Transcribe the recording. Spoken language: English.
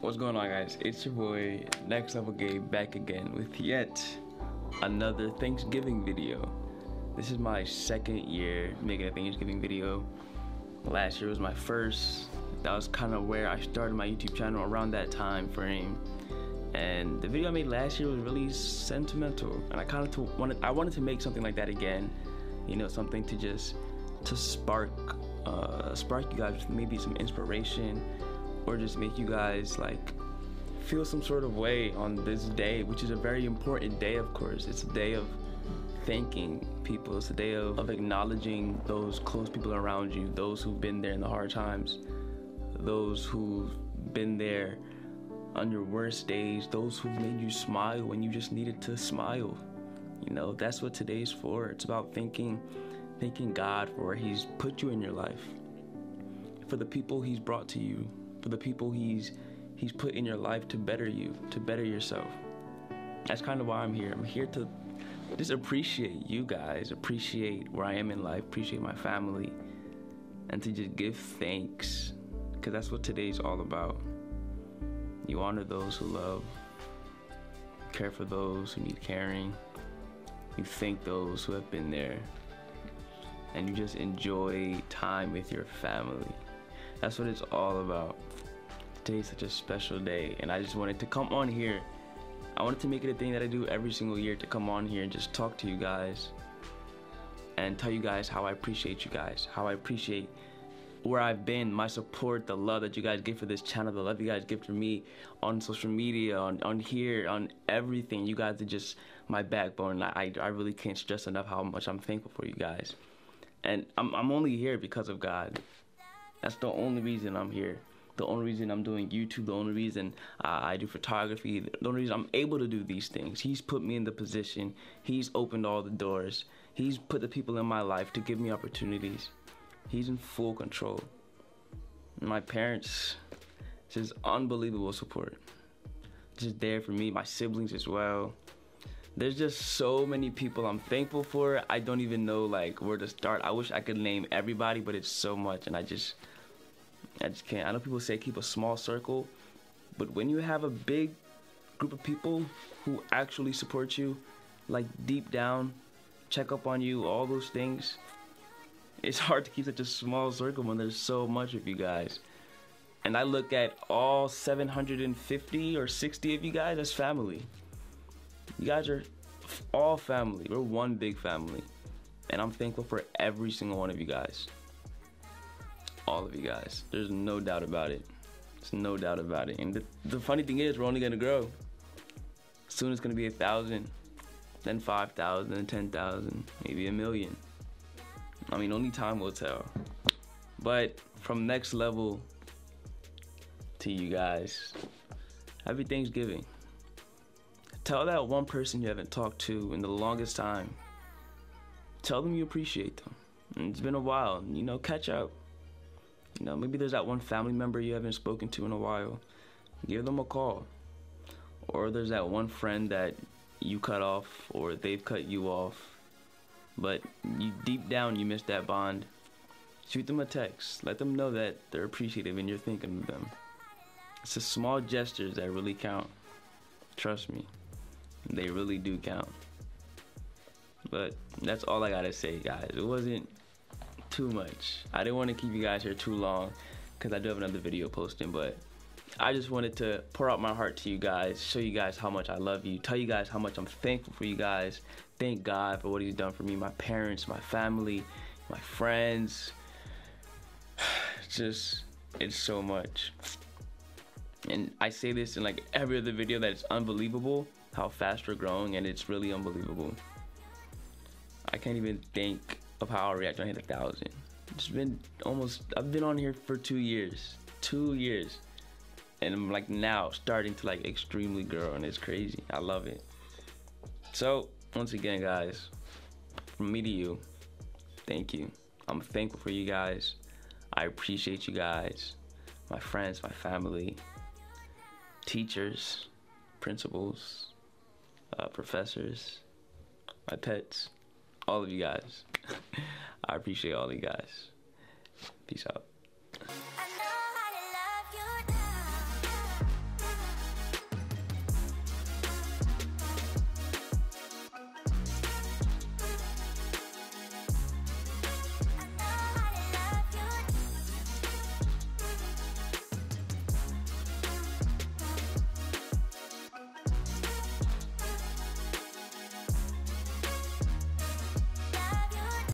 What's going on, guys? It's your boy, Next Level Gabe, back again with yet another Thanksgiving video. This is my second year making a Thanksgiving video. Last year was my first. That was kind of where I started my YouTube channel around that time frame. And the video I made last year was really sentimental, and I kind of wanted I wanted to make something like that again. You know, something to just to spark uh, spark you guys with maybe some inspiration or just make you guys like feel some sort of way on this day, which is a very important day, of course. It's a day of thanking people, it's a day of, of acknowledging those close people around you, those who've been there in the hard times, those who've been there on your worst days, those who've made you smile when you just needed to smile. You know, that's what today's for. It's about thanking thanking God for where He's put you in your life, for the people He's brought to you, for the people he's he's put in your life to better you, to better yourself. That's kind of why I'm here. I'm here to just appreciate you guys, appreciate where I am in life, appreciate my family, and to just give thanks. Because that's what today's all about. You honor those who love, care for those who need caring, you thank those who have been there, and you just enjoy time with your family. That's what it's all about. Today's such a special day, and I just wanted to come on here. I wanted to make it a thing that I do every single year to come on here and just talk to you guys and tell you guys how I appreciate you guys, how I appreciate where I've been, my support, the love that you guys give for this channel, the love you guys give for me on social media, on, on here, on everything. You guys are just my backbone. I, I really can't stress enough how much I'm thankful for you guys. And I'm, I'm only here because of God. That's the only reason I'm here. The only reason I'm doing YouTube, the only reason uh, I do photography, the only reason I'm able to do these things. He's put me in the position. He's opened all the doors. He's put the people in my life to give me opportunities. He's in full control. My parents, just unbelievable support. Just there for me, my siblings as well there's just so many people I'm thankful for. I don't even know like where to start. I wish I could name everybody, but it's so much, and I just, I just can't. I know people say keep a small circle, but when you have a big group of people who actually support you, like deep down, check up on you, all those things, it's hard to keep such a small circle when there's so much of you guys. And I look at all 750 or 60 of you guys as family. You guys are all family. We're one big family. And I'm thankful for every single one of you guys. All of you guys. There's no doubt about it. There's no doubt about it. And the, the funny thing is, we're only gonna grow. Soon it's gonna be a thousand, then 5,000, then 10,000, maybe a million. I mean, only time will tell. But from next level to you guys, happy Thanksgiving. Tell that one person you haven't talked to in the longest time. Tell them you appreciate them. It's been a while, you know, catch up. You know, maybe there's that one family member you haven't spoken to in a while. Give them a call. Or there's that one friend that you cut off or they've cut you off. But you deep down you miss that bond. Shoot them a text. Let them know that they're appreciative and you're thinking of them. It's the small gestures that really count. Trust me. They really do count. But that's all I gotta say, guys. It wasn't too much. I didn't want to keep you guys here too long because I do have another video posting, but I just wanted to pour out my heart to you guys, show you guys how much I love you, tell you guys how much I'm thankful for you guys. Thank God for what He's done for me, my parents, my family, my friends. Just, it's so much. And I say this in like every other video that it's unbelievable how fast we're growing, and it's really unbelievable. I can't even think of how I'll react when I hit a thousand. It's been almost, I've been on here for two years. Two years. And I'm like now starting to like extremely grow, and it's crazy. I love it. So, once again, guys, from me to you, thank you. I'm thankful for you guys. I appreciate you guys, my friends, my family, teachers, principals, uh, professors, my pets, all of you guys. I appreciate all of you guys. Peace out.